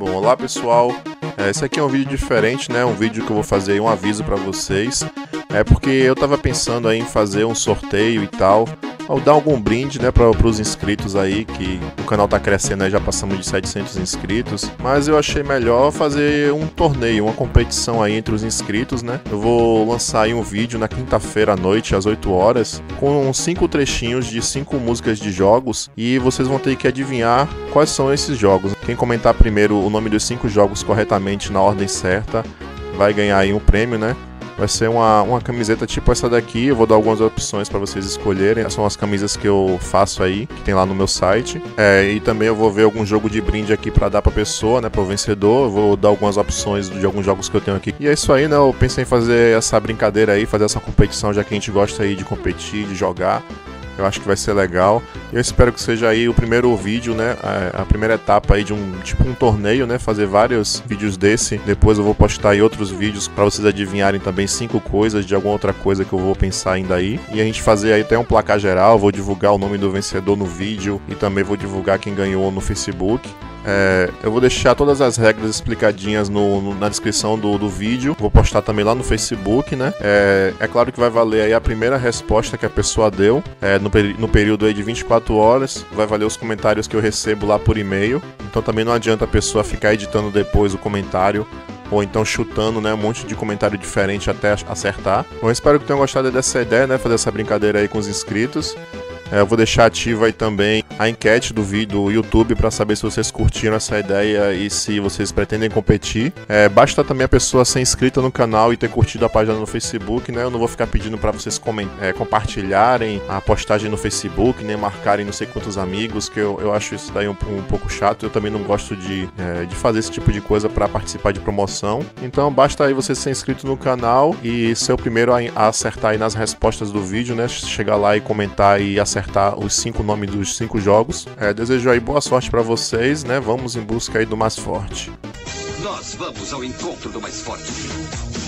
Bom, olá pessoal. É, esse aqui é um vídeo diferente, né? Um vídeo que eu vou fazer um aviso para vocês. É porque eu tava pensando aí em fazer um sorteio e tal ou dar algum brinde, né, para os inscritos aí, que o canal tá crescendo aí, já passamos de 700 inscritos, mas eu achei melhor fazer um torneio, uma competição aí entre os inscritos, né? Eu vou lançar aí um vídeo na quinta-feira à noite, às 8 horas, com cinco trechinhos de cinco músicas de jogos e vocês vão ter que adivinhar quais são esses jogos. Quem comentar primeiro o nome dos cinco jogos corretamente na ordem certa vai ganhar aí um prêmio, né? Vai ser uma, uma camiseta tipo essa daqui. Eu vou dar algumas opções para vocês escolherem. Essas são as camisas que eu faço aí, que tem lá no meu site. É, e também eu vou ver algum jogo de brinde aqui para dar pra pessoa, né? Pro vencedor. Eu vou dar algumas opções de alguns jogos que eu tenho aqui. E é isso aí, né? Eu pensei em fazer essa brincadeira aí, fazer essa competição, já que a gente gosta aí de competir, de jogar. Eu acho que vai ser legal. Eu espero que seja aí o primeiro vídeo, né? A, primeira etapa aí de um tipo um torneio, né? Fazer vários vídeos desse. Depois eu vou postar aí outros vídeos para vocês adivinharem também cinco coisas de alguma outra coisa que eu vou pensar ainda aí. E a gente fazer aí até um placar geral. Vou divulgar o nome do vencedor no vídeo e também vou divulgar quem ganhou no Facebook. É, eu vou deixar todas as regras explicadinhas no, no, na descrição do, do vídeo. Vou postar também lá no Facebook, né? É, é, claro que vai valer aí a primeira resposta que a pessoa deu é, no, no período aí de 24 horas. Vai valer os comentários que eu recebo lá por e-mail. Então também não adianta a pessoa ficar editando depois o comentário ou então chutando, né, um monte de comentário diferente até acertar. Bom, espero que tenham gostado dessa ideia, né, fazer essa brincadeira aí com os inscritos. É, eu vou deixar ativa aí também a enquete do vídeo do YouTube para saber se vocês curtiram essa ideia e se vocês pretendem competir. É, basta também a pessoa ser inscrita no canal e ter curtido a página no Facebook, né? Eu não vou ficar pedindo para vocês é, compartilharem a postagem no Facebook, nem marcarem não sei quantos amigos, que eu, eu acho isso daí um, um pouco chato. Eu também não gosto de, é, de fazer esse tipo de coisa para participar de promoção. Então basta aí você ser inscrito no canal e ser o primeiro a, a acertar aí nas respostas do vídeo, né? Chegar lá e comentar e acertar acertar os cinco nomes dos cinco jogos. É, desejo aí boa sorte para vocês, né? Vamos em busca aí do mais forte. Nós vamos ao encontro do mais forte.